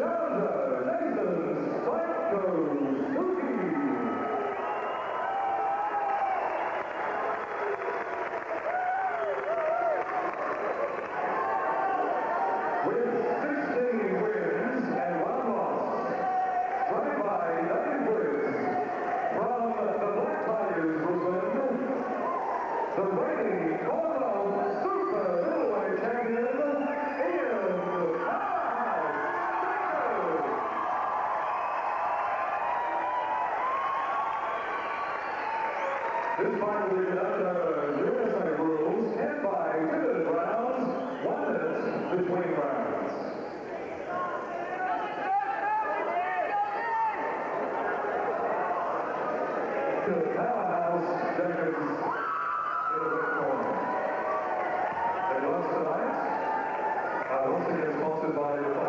Mendoza. This fight will be USA rules, 10 by 2 rounds, 1 minute between rounds. The the are uh, once again sponsored by